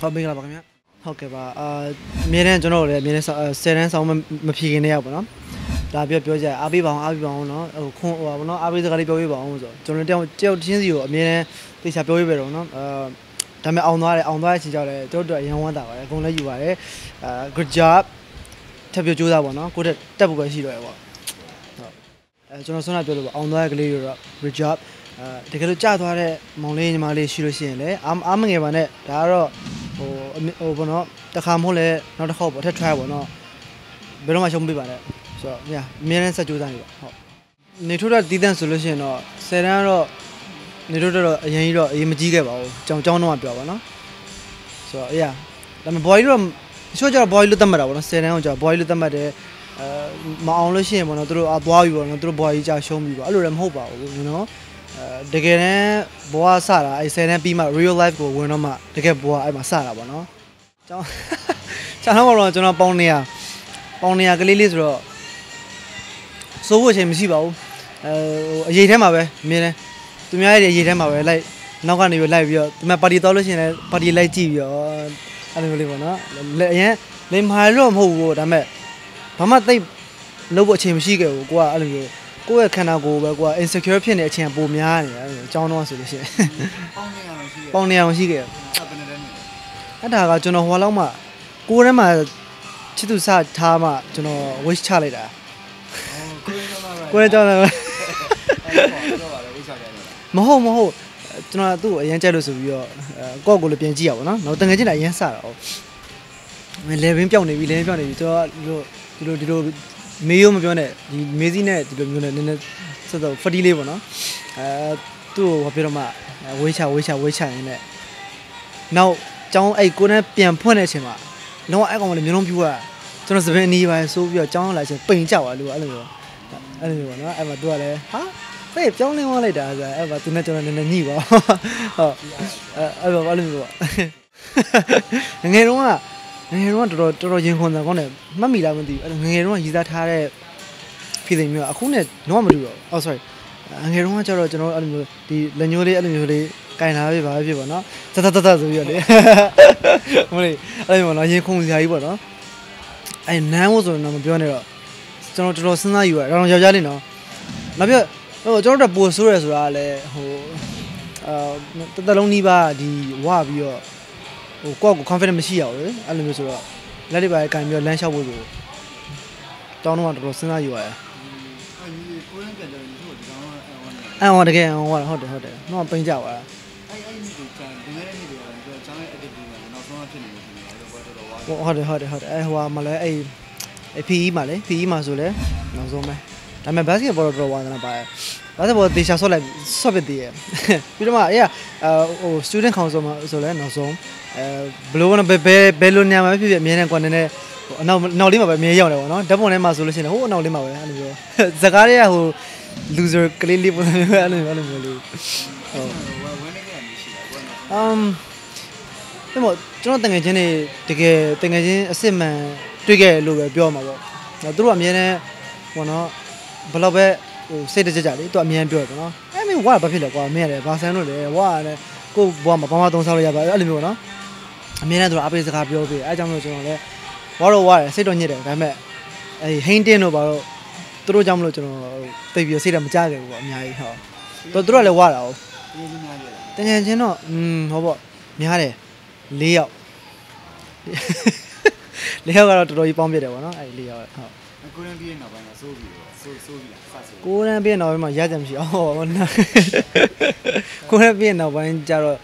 ဟုတ်မင်္ဂလာပါခင်ဗျာဟုတ်ကဲ့ပါအာအမြဲတမ်းကျွန်တော်တို့လည်းအမြဲတမ်းဆယ်တန်းဆောင်မမဖြေခင်နေရပါတော့ဒါပြောပြောကြအားပေးပါအောင်အားပေးပါအောင်နော်ဟိုခွန်ဟိုပါဘောနော်အားပေးစကားလေးပြောပြပါအောင်ဆိုကျွန်တော်တယောက်တယောက်ချင်းစီကိုအမြဲတမ်းသိချာပြောပြပဲတော့နော်အာဒါပေမဲ့အောင်သွားတယ်အောင်သွားတဲ့အချိန်ကျတော့ကျွန်တော်တို့အရန်ဝမ်းတာပါတယ်အကုန်လည်းယူပါတယ်အာ good job ထပ်ပြောကြိုးစားပါနော်ကိုတက်တက်ဖို့ပဲရှိတော့ရပေါ့ဟုတ်အဲကျွန်တော်ဆွမ်းနာပြောလို့ပါအောင်သွားတဲ့ကလေးတွေတော့ good job အဲတကယ်လို့ကြာသွားတဲ့မောင်လေးညီမလေးရှိလို့ရှိရင်လည်းအားအားမငယ်ပါနဲ့ဒါကတော့ ဟိုအမေဟိုဘောနော်တခါမဟုတ်လဲနောက်တစ်ခေါက်ပေါ့ထက် try ပေါ့နော်ဘယ်တော့မှရှုံးမပေးပါနဲ့ဆိုတော့မြာအများနဲ့ဆက်ကြိုးစားနေပါဟုတ်နေထိုးတဲ့တီးတန့်ဆိုလို့ရှိရင်တော့10တန်းတော့နေထိုးတော့အရင်ကြီးတော့အရင်မကြီးခဲ့ပါဘူးကြောင်ကြောင်းတော့ပြောပါနော်ဆိုတော့အေးရဒါပေမဲ့ boy တော့ချို့ကျတော့ boy လို့သတ်မှတ်တာပေါ့နော်10တန်းကိုကျတော့ boy လို့သတ်မှတ်တယ်အဲမအောင်လို့ရှိရင်ပေါ့နော်သူတို့အသွားပြီပေါ့နော်သူတို့ boy ကြီးကြာရှုံးပြီပေါ့အဲ့လိုလည်းမဟုတ်ပါဘူးနော်အဲ တကယ်တမ်းဘဝစတာအဲ10တန်းပြီးမှ real life ကိုဝင်တော့မှတကယ်ဘဝအဲ့မှာစတာပေါ့နော်ကျောင်းကျောင်းတော့ကျွန်တော်ပေါင်းနေရပေါင်းနေရကလေးလေးဆိုတော့စိုးဖို့အချိန်မရှိပါဘူးအဲဟိုအရေးထဲမှာပဲအမြင်တယ်သူများရဲ့အရေးထဲမှာပဲလိုက်နောက်ကနေပြီးလိုက်ပြီးတော့သူများပါတီတော်လို့ရှိရင်လည်းပါတီလိုက်ကြည့်ပြီးတော့အဲ့လိုလေးပေါ့နော်လက်အရင်လိမ်မာလို့မဟုတ်ဘူးဒါပေမဲ့ဘာမှသိလို့ဖို့အချိန်မရှိခဲ့ဘူးကိုကအဲ့လိုမျိုး ကိုယ့်ရဲ့ခန္ဓာကိုယ်ပဲကိုက insecure ဖြစ်နေတဲ့အချိန်ပိုများနေတယ်အကြောင်းတော့ဆိုလို့ရှိရင်ပေါင်းနေရအောင်ရှိရပေါင်နေအောင်ရှိခဲ့အဲ့ဘယ်နဲ့လဲနေလဲအဲ့ဒါကကျွန်တော်ဟိုလောက်မှကိုယ်ထဲမှာချစ်သူစထားမှကျွန်တော် wish ချလိုက်တာဟောကိုယ်ကြောင့်ပါပဲကိုယ်ကြောင့်လည်းအဲ့တော့ပါလေဥစ္စာကြတယ်မဟုတ်မဟုတ်ကျွန်တော်သူ့ကိုအရင်ကြိုက်လို့ဆိုပြီးတော့အဲကော့ကိုလည်းပြန်ကြည့်ရပါတော့နော်တငယ်ချင်းတာအရင်စတာဟုတ်လေဘင်းပြောင်းနေပြီလေဘင်းပြောင်းနေပြီသူကဒီလိုဒီလိုဒီလို မေးရောမပြောနဲ့ဒီမေးစီးနဲ့ဒီလိုမျိုးနဲ့နည်းနည်းစတော့ဖတီလေးပေါ့နော်အဲသူ့ကိုဘာပြောတော့မှဝေးချဝေးချဝေးချရင်းနဲ့နောက်ကျောင်းအဲ့ကိုနဲ့ပြန်ဖွင့်တဲ့အချိန်မှာလုံးဝအဲ့ကောင်ကလည်းမျိုးလုံးပြူတာကျွန်တော်စပင်းအနီးပါဆိုးပြီးတော့ကျောင်းလာချင်းပိန်ကြပါလို့အဲ့လိုအဲ့လိုပေါ့နော်အဲ့မှာသူကလည်းဟာဖေးပြောင်းလဲသွားလိုက်တာဆိုအဲ့မှာသူနဲ့ကျွန်တော်နည်းနည်းညှိပါဟုတ်အဲ့အဲ့လိုအဲ့လိုပေါ့ငယ်တုန်းက ငယ်တုန်းကတော်တော်တော်တော်ရင်ခွန်တာကောင်းတယ်မှတ်မိလားမသိဘူးအဲ့ငယ်တုန်းကရည်စားထားတဲ့ feeling မျိုးအခုနဲ့တော့မတူတော့အော် sorry ငယ်တုန်းကကျတော့ကျွန်တော်အဲ့လိုမျိုးဒီလက်ညိုးလေးအဲ့လိုမျိုးလေးကင်လာပြီပါဖြစ်ပါတော့တတတတဆိုပြီးတော့လေမလေးအဲ့လိုမျိုးနော်ရင်ခုန်စရာကြီးပေါ့နော်အဲ့နန်းဖို့ဆိုတော့မပြောနဲ့တော့ကျွန်တော်တော်တော်စဉ်းစားယူရအောင်ယောက်ျားလေးနော်နောက်ပြဟိုကျွန်တော်တို့ပိုဆိုးရဆိုတာကလည်းဟိုအာတတလုံးနီးပါဒီဝပြီးတော့ ဟိုကိုယ့်ကို confident မရှိရဘူးလေအဲ့လိုမျိုးဆိုတော့လက်တွေပါကင်ပြီးတော့လမ်းလျှောက်ဖို့ဆိုတောင်းတော့တော်တော်စဉ်းစားယူရတယ်အဲ့ဒီကိုယ်ရင်ပြန်တယ်ဒီလိုဒီကောင်အဲ့ဟောနေအဲ့ဟောတကယ်ဟောဟုတ်တယ်ဟုတ်တယ်တော့ပိန်ကြပါလားအဲ့အဲ့ဒီကိုကျန်ဒီနေ့နေ့တွေကကျွန်တော်ကျောင်းရဲ့ activity မှာနောက်ဆုံးဖြစ်နေလို့ဒီလိုတော့တော်တော်ဝါဟုတ်တယ်ဟုတ်တယ်ဟုတ်တယ်အဲ့ဟိုကမလဲအဲ့အဲ့ PE မှာလေ PE မှာဆိုလဲနောက်ဆုံးပဲဒါပေမဲ့ basketball တော့တော်ဝါသနာပါတယ် basketball တေချာဆော့လိုက်ဆော့ပစ်တည်ရပြီးတော့မှအေးဟို student council မှာဆိုလဲနောက်ဆုံးအဲဘလို့ကဘယ်ဘယ်ဘယ်လိုနေရာမှာဖြစ်ဖြစ်အမြဲတမ်းကွာနေနေအနောက်နောက်လေးမှာပဲအမြဲရောက်တယ်ပေါ့နော်ဓာတ်ပုံထဲမှာဆိုလို့ရှိရင်ဟိုအနောက်လေးမှာပဲအဲ့လိုမျိုးဇကားတွေကဟို loser ကလေးလေးပုံစံမျိုးအဲ့လိုမျိုးအဲ့လိုမျိုးလေးဟုတ်ဝါဝင်းနေကနေရှိတာကိုယ်ကအမ်ဒီမို့ကျွန်တော်တငယ်ချင်းတွေတကယ်တငယ်ချင်းအစ်စ်မှန်တွေ့ခဲ့လို့ပဲပြောမှာပေါ့။သူတို့ကအမြဲတမ်းဘောနော်ဘယ်တော့ပဲ ဟိုစိတ်တကြကြလေသူကအမြဲတမ်းပြောတယ်ပေါ့နော်။အဲ့မင်းဝါဘာဖြစ်လဲကွာမင်းရတယ်ဘာဆန်လို့လဲဝါရတယ်ကိုဘွားမှာဘာမှသုံးစားလို့ရပါအဲ့လိုမျိုးပေါ့နော်။အမြဲတမ်းသူတို့အပိစကားပြောပြီးအဲအကြောင်းလို့ကျွန်တော်လည်းဝါတော့ဝါတယ်စိတ်တော့ညစ်တယ်ဒါပေမဲ့အဲဟိန်းတင်းတို့ဘာလို့သူတို့ကြောင့်မလို့ကျွန်တော်တိတ်ပြီးစိတ်တော့မကြခဲ့ဘူးပေါ့အများကြီးဟုတ်။သူတို့ကလည်းဝါတာဟုတ်ဒီလိုများရတယ်တကယ်ချင်းတော့อืมဟောပေါ့များတယ်၄ယောက် ၄ယောက်ကတော့တော်တော်ကြီးပေါင်းပြတယ်ဗောနော်အဲ့၄ယောက်ဟုတ်ကိုယ်ရင်ပြီးနောက်ပိုင်းကစိုးပြီးတော့စိုးစိုးပြီးလားစစိုးကိုရန်ပြည့်နောက်ပိုင်းမှာရကြမရှိအောင်ဟောနာကိုရန်ပြည့်နောက်ပိုင်းကျတော့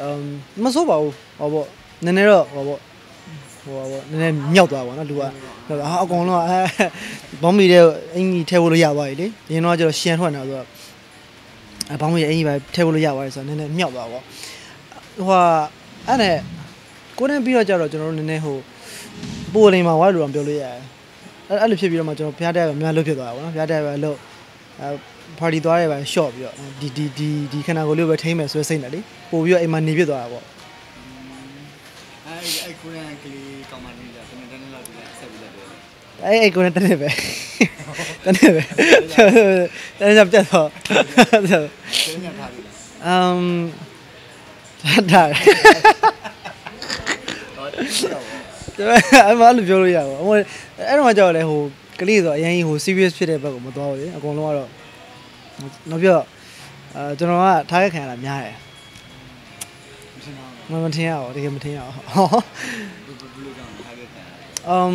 အမ်မဆိုးပါဘူးဟောပေါ့နည်းနည်းတော့ဟောပေါ့ဟောပေါ့နည်းနည်းမြောက်သွားပါတော့လူကဟာအကောင်လုံးကအဲဘောင်းမီတဲ့အင်ကြီးထဲဖို့လို့ရသွားပြီလေရင်းတော့ကျတော့ရှန်ထွက်နေတာဆိုတော့အဲဘောင်းမီရဲ့အင်ကြီးပဲထဲဖို့လို့ရသွားပြီဆိုတော့နည်းနည်းမြောက်သွားပါဟိုဟာအဲ့နဲ့ကိုရန်ပြီးတော့ကျတော့ကျွန်တော်တို့နည်းနည်းဟို ပိုလိန်မှာဝါလို့တော့ပြောလို့ရတယ်အဲ့အဲ့လိုဖြစ်ပြီးတော့မှကျွန်တော်ဖျားတဲ့ပဲအများလို့ဖြစ်သွားတာပေါ့နော်ဖျားတဲ့ပဲလို့အဲ party သွားရဲပဲ short ပြီးတော့ဒီဒီဒီဒီခဏကိုလေးပဲထိမ့်မယ်ဆိုစိတ်နဲ့လေပို့ပြီးတော့အိမ်မှာနေပြစ်သွားတာပေါ့အဲ့အဲ့ကိုယ်ရင်ကလေးကောင်မလေးကတနေ့တနေ့လောက်ဒီလိုက်ဆက်ပြီးလိုက်တယ်အဲ့အဲ့ကိုနဲ့တနေ့ပဲတနေ့ပဲတနေ့ကျပြတ်တော့ကျင်းရထားပြီလားအမ်ဒါတော့ အဲ့မှာအဲ့လိုပြောလို့ရပါဘူးဟိုအဲ့တော့မှကြောက်လေဟိုကလေးဆိုအရင်ဟို serious ဖြစ်တဲ့ဘက်ကိုမသွားဘူးလေအကုန်လုံးကတော့နောက်ပြတော့အဲကျွန်တော်ကထားခဲ့ခံရတာများတယ်မရှင်းတော့မမထင်ရအောင်တကယ်မထင်ရအောင်ဟောဘူးဘူးလို့ကြောင့်ထားခဲ့တယ်အမ်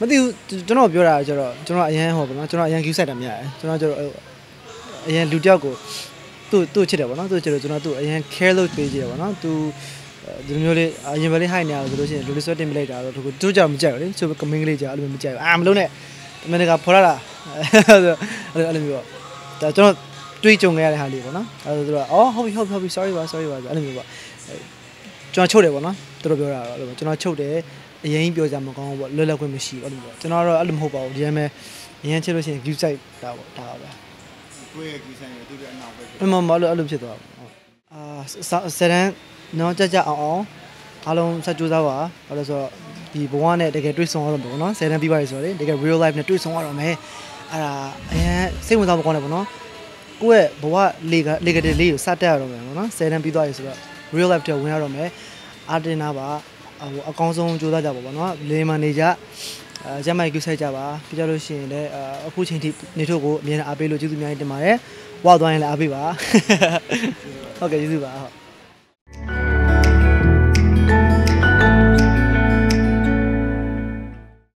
မသိဘူးကျွန်တော်ပြောတာကျတော့ကျွန်တော်အရင်ဟောပေါ့နော်ကျွန်တော်အရင် view site တာများတယ်ကျွန်တော်ကျတော့အရင်လူတယောက်ကိုသူ့သူ့ချစ်တယ်ပေါ့နော်သူ့ချစ်တယ်ကျွန်တော်သူ့အရင် care လုပ်ပေးကြတယ်ပေါ့နော်သူ ဒီလိုမျိုးလေးအရင်ပဲလေး high နေရဆိုလို့ရှိရင်လူလေးဆွဲတင်ပလိုက်တာတော့သူတို့ကြောင့်မကြိုက်ဘူးလေဆို comment ကလေးကြောင့်အဲ့လိုမျိုးမကြိုက်ဘူးအာမလုံးနဲ့တမန်တကဖော်ရတာအဲ့လိုအဲ့လိုမျိုးပေါ့ဒါကျွန်တော်တွေးကြုံခဲ့ရတဲ့ဟာလေးပေါ့နော်အဲ့ဒါဆိုတော့အော်ဟုတ်ပြီဟုတ်ပြီဟုတ်ပြီ sorry ပါ sorry ပါအဲ့လိုမျိုးပေါ့ကျွန်တော်ချုပ်တယ်ပေါ့နော်သူတို့ပြောတာတော့အဲ့လိုကျွန်တော်ချုပ်တယ်အရင်ကြီးပြောကြမကောင်းဘူးပေါ့လွတ်လပ်ခွင့်မရှိဘူးအဲ့လိုမျိုးကျွန်တော်ကတော့အဲ့လိုမဟုတ်ပါဘူးဒီတိုင်းပဲအရင်ချစ်လို့ရှိရင် view site တာပေါ့ဒါပါပဲကိုယ့်ရဲ့ကိစ္စနဲ့သူတို့အနောက်ပဲအမှန်ပါလို့အဲ့လိုဖြစ်သွားပါအာဆယ်တန်း နော်ကြကြအောင်အောင်အားလုံးဆက်ကြိုးစားပါဘာလို့ဆိုတော့ဒီဘဝနဲ့တကယ်တွေ့ဆုံရတော့ပေါ့နော်ဆယ်တန်းပြီးပါပြီဆိုတော့လေတကယ် real life နဲ့တွေ့ဆုံရတော့မယ်အဲ့ဒါအရင်စိတ်ဝင်စားမကောင်းတယ်ပေါ့နော်ကိုယ့်ရဲ့ဘဝလေကလေကတဲ့လေးကိုစတက်ရတော့မယ်ပေါ့နော်ဆယ်တန်းပြီးသွားပြီဆိုတော့ real life တွေဝင်ရတော့မယ်အာတင်နာပါဟိုအကောင်းဆုံးကြိုးစားကြပါပေါ့နော်လေမန်နေဂျာအဲဂျမိုက်ကူဆိုင်ကြပါပြကြလို့ရှိရင်လည်းအခုချိန်ထိနေထုတ်ကိုအမြဲတမ်းအားပေးလို့ကျေးဇူးအများကြီးတင်ပါတယ်ဝါသွားရင်လည်းအားပေးပါဟုတ်ကဲ့ကျေးဇူးပါဟုတ်